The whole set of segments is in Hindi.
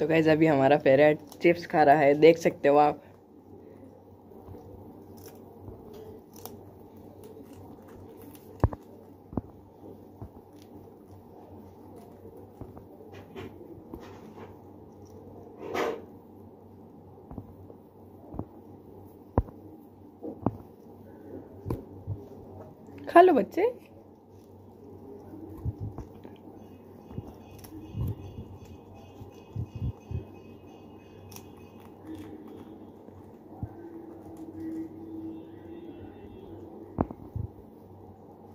तो गैस अभी हमारा फेवरेट चिप्स खा रहा है, देख सकते हो आप। खा लो बच्चे।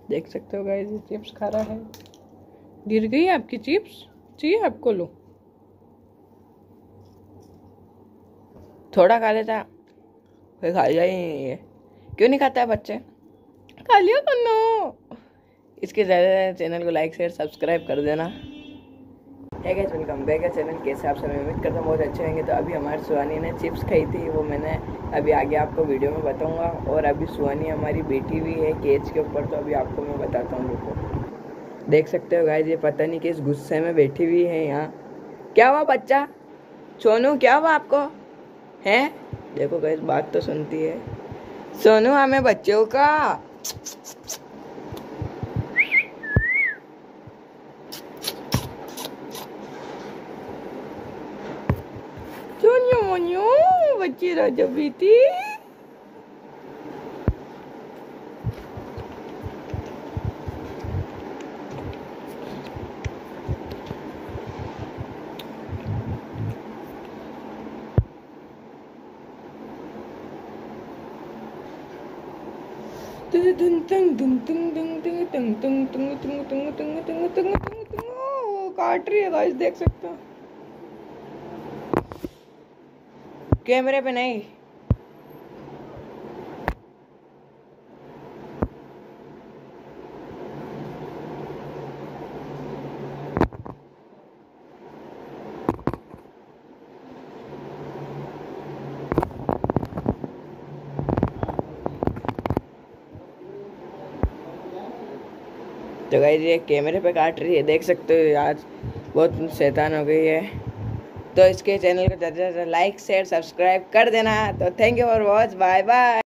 देख सकते हो गाइज़ ये चिप्स खा रहा है। गिर गई आपकी चिप्स चाहिए आपको लो। थोड़ा खा लेता। फिर खा लिया ही नहीं है। क्यों नहीं खाता है बच्चे? खा लिया कन्नो इसके ज़्यादा चैनल को लाइक शेयर सब्सक्राइब कर देना। है गैस वेलकम बैक है चैनल कैसे आप समय उम्मीद करता हूँ बहुत अच्छे होंगे। तो अभी हमारी सुहानी ने चिप्स खाई थी, वो मैंने अभी आगे आपको वीडियो में बताऊँगा। और अभी सुहानी हमारी बैठी हुई है केज के ऊपर तो अभी आपको मैं बताता हूँ देखो। देख सकते हो गाइस ये पता नहीं किस गुस्से में बैठी हुई है यहाँ। क्या हुआ बच्चा? सोनू, क्या हुआ आपको? हैं? देखो गाइस बात तो सुनती है। सोनू, हमें बच्चों का मोनियो बच्ची राजा बेटी काट रही है गाइस देख सकते हो कैमरे पे नहीं। तो गाइस ये कैमरे पे काट रही है। देख सकते हो आज बहुत शैतान हो गई है। तो इसके चैनल को ज़्यादा से ज़्यादा लाइक शेयर सब्सक्राइब कर देना। तो thank you for watch bye bye